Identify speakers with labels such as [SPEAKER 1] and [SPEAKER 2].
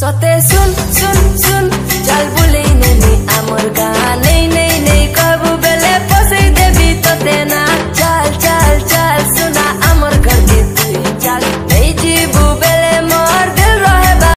[SPEAKER 1] giọt tê sun sun xuân.